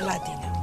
Latina.